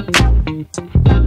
Música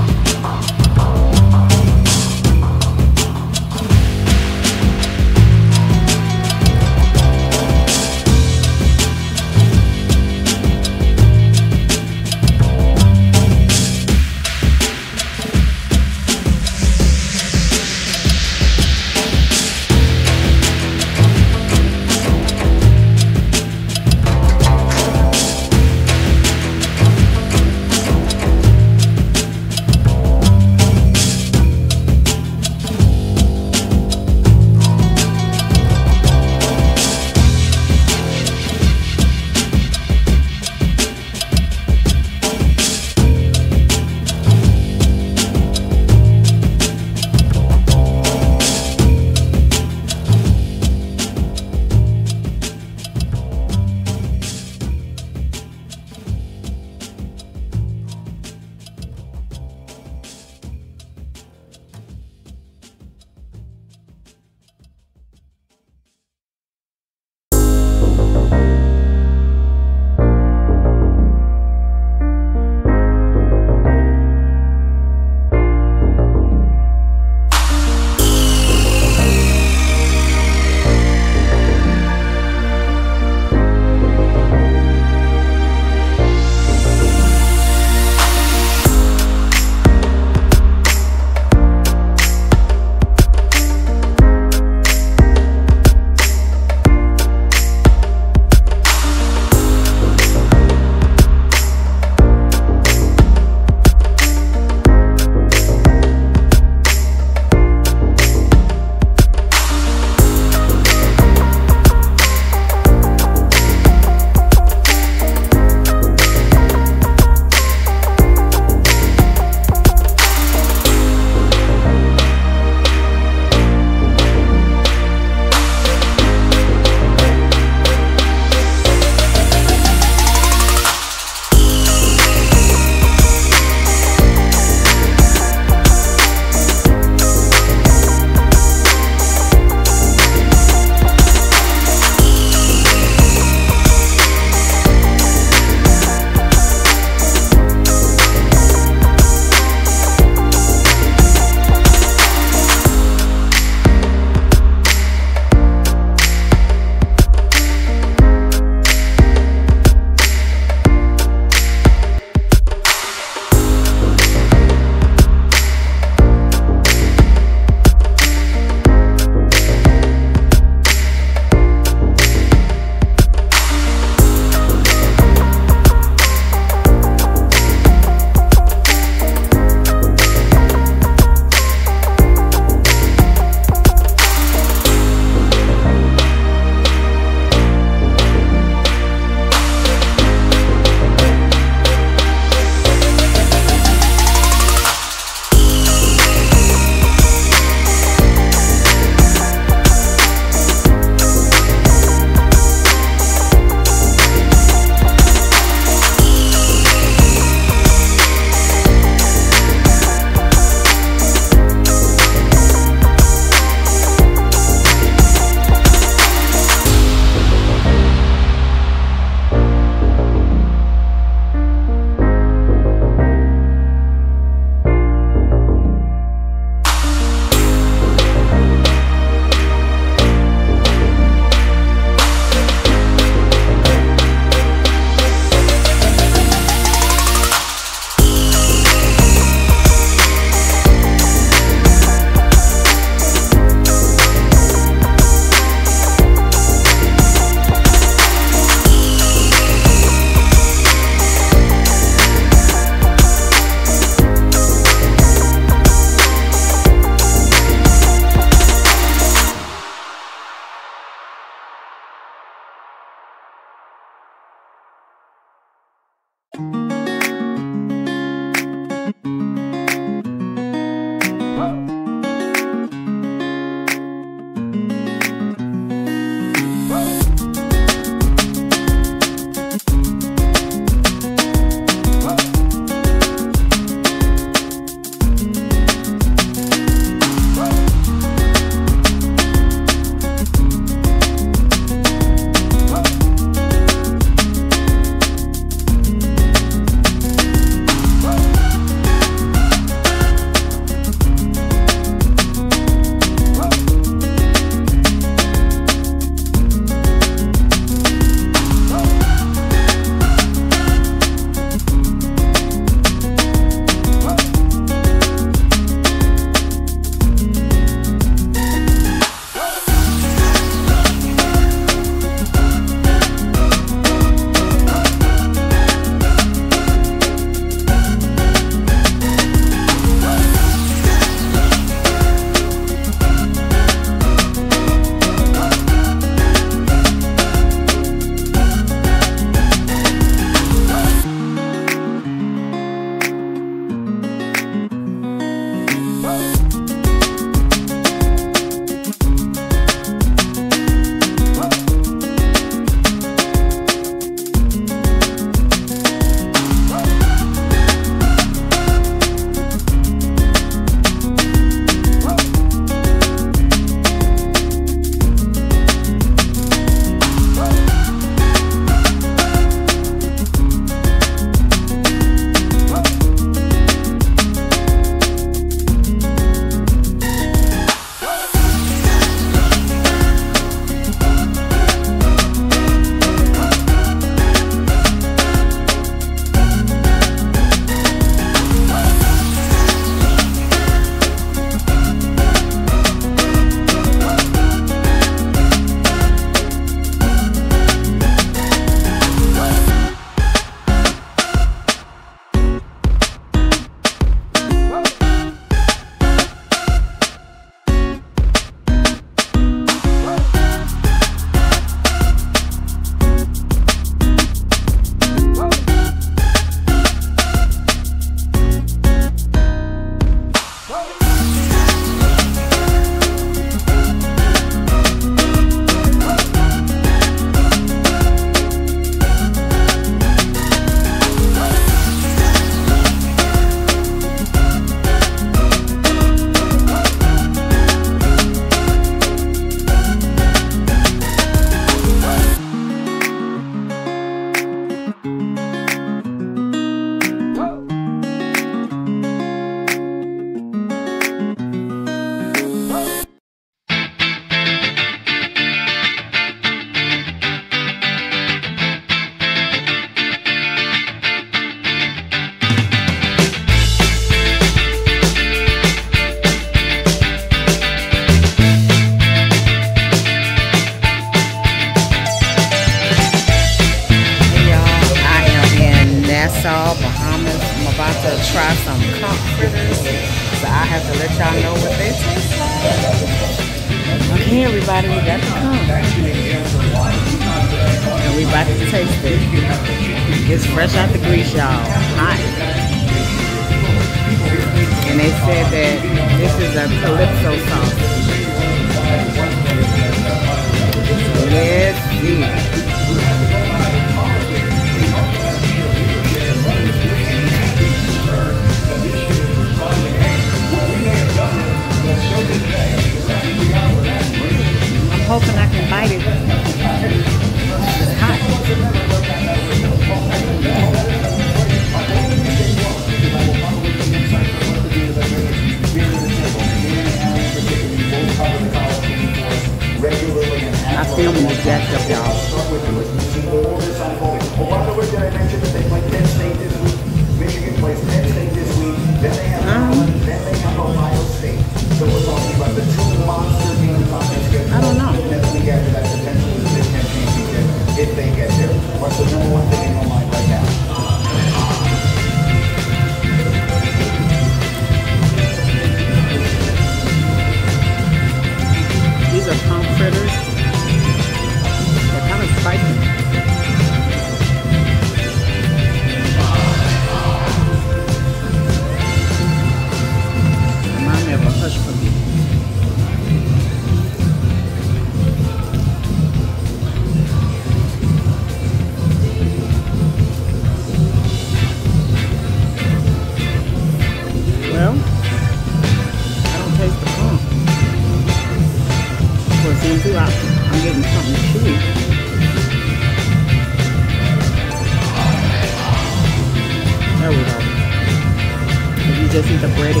just eat the breading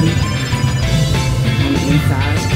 on the inside.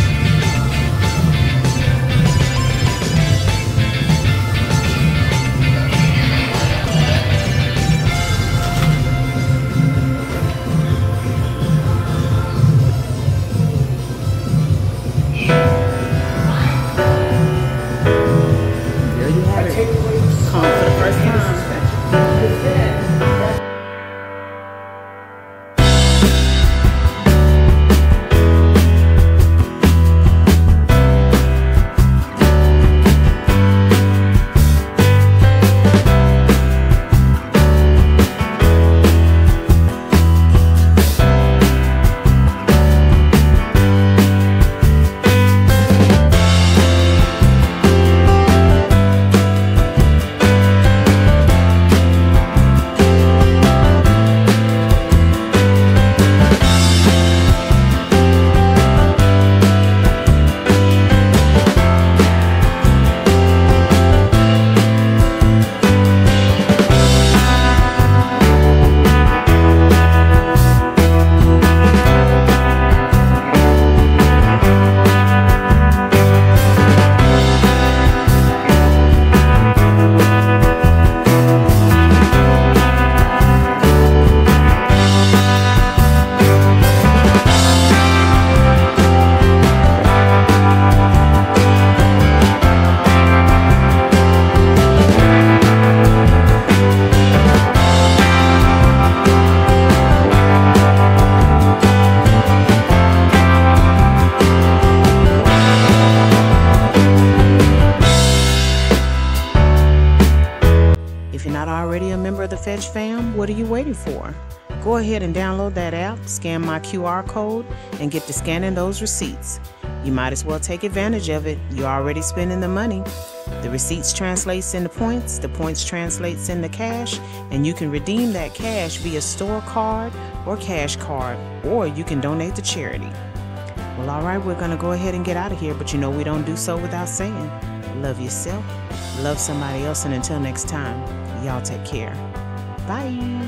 QR code, and get to scanning those receipts. You might as well take advantage of it. You're already spending the money. The receipts translates into points, the points translates into cash, and you can redeem that cash via store card or cash card, or you can donate to charity. Well, all right, we're going to go ahead and get out of here, but you know we don't do so without saying, love yourself, love somebody else, and until next time, y'all take care. Bye.